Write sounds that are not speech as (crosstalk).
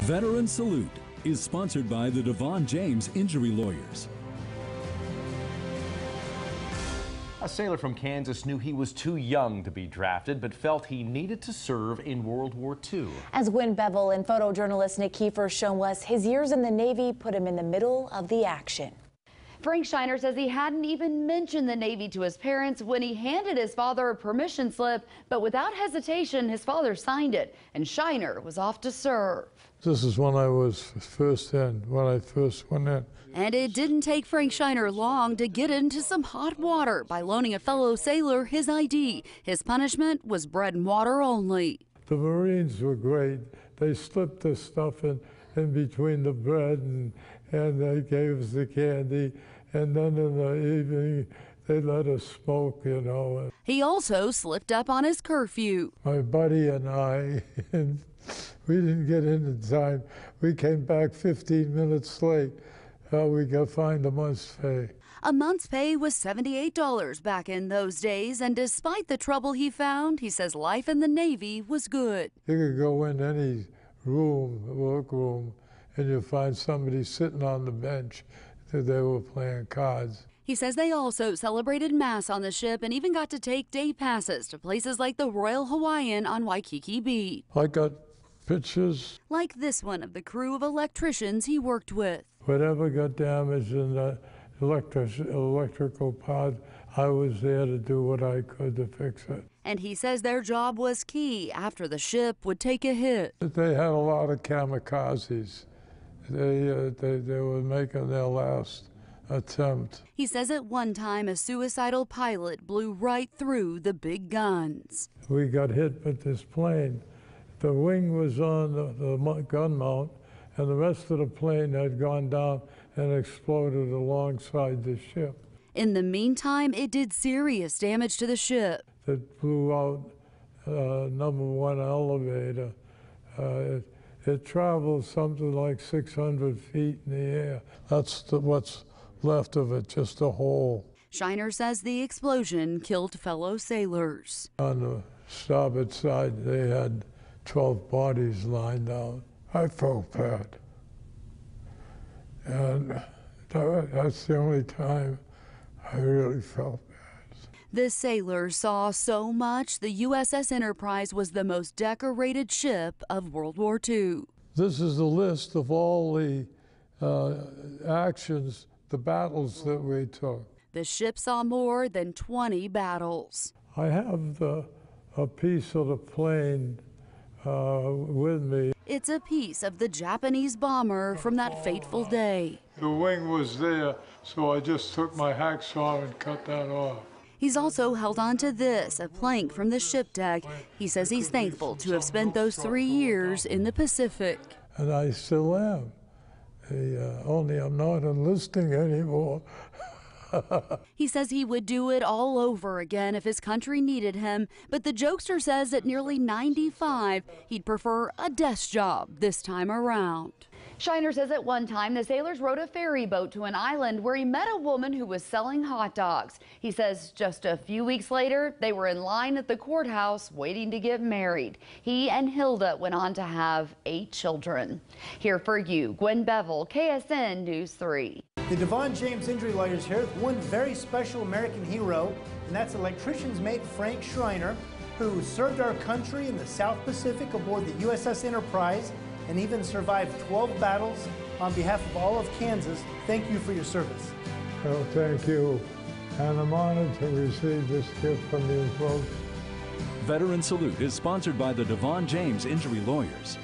Veteran Salute is sponsored by the DeVaughn James Injury Lawyers. A sailor from Kansas knew he was too young to be drafted, but felt he needed to serve in World War II. As Gwen Bevel and photojournalist Nick Kiefer show us, his years in the Navy put him in the middle of the action. Frank Shiner says he hadn't even mentioned the Navy to his parents when he handed his father a permission slip, but without hesitation, his father signed it, and Shiner was off to serve. This is when I was first in, when I first went in. And it didn't take Frank Shiner long to get into some hot water by loaning a fellow sailor his ID. His punishment was bread and water only. The Marines were great. They slipped the stuff in, in between the bread and, and they gave us the candy and then in the evening they let us smoke, you know. He also slipped up on his curfew. My buddy and I, (laughs) and we didn't get in in time. We came back 15 minutes late. Uh, we got fined a month's pay. A month's pay was $78 back in those days, and despite the trouble he found, he says life in the Navy was good. You could go in any room, workroom, and you'll find somebody sitting on the bench that they were playing cards. He says they also celebrated Mass on the ship and even got to take day passes to places like the Royal Hawaiian on Waikiki Beach. I got pictures. Like this one of the crew of electricians he worked with. Whatever got damaged in the electric, electrical pod, I was there to do what I could to fix it. And he says their job was key after the ship would take a hit. They had a lot of kamikazes. They, uh, they, they were making their last attempt. He says at one time a suicidal pilot blew right through the big guns. We got hit with this plane. The wing was on the, the gun mount, and the rest of the plane had gone down and exploded alongside the ship. In the meantime, it did serious damage to the ship. It blew out uh, number one elevator. Uh, it, it traveled something like 600 feet in the air. That's the, what's left of it, just a hole. Shiner says the explosion killed fellow sailors. On the starboard side, they had 12 bodies lined out. I felt bad. And that, that's the only time I really felt bad. The sailors saw so much the USS Enterprise was the most decorated ship of World War II. This is a list of all the uh, actions, the battles that we took. The ship saw more than 20 battles. I have the, a piece of the plane uh, with me. It's a piece of the Japanese bomber from that fateful day. The wing was there, so I just took my hacksaw and cut that off. He's also held on to this, a plank from the ship deck. He says he's thankful to have spent those three years in the Pacific. And I still am. uh, only I'm not enlisting anymore. (laughs) (laughs) he says he would do it all over again if his country needed him, but the jokester says at nearly 95, he'd prefer a desk job this time around. Shiner says at one time the sailors rode a ferry boat to an island where he met a woman who was selling hot dogs. He says just a few weeks later, they were in line at the courthouse waiting to get married. He and Hilda went on to have eight children. Here for you, Gwen Bevel, KSN News 3. The DeVaughn James Injury Lawyers here with one very special American hero, and that's electrician's mate Frank Shiner, who served our country in the South Pacific aboard the USS Enterprise and even survived 12 battles on behalf of all of Kansas. Thank you for your service. Well, thank you. And I'm honored to receive this gift from you folks. Veteran Salute is sponsored by the DeVaughn James Injury Lawyers.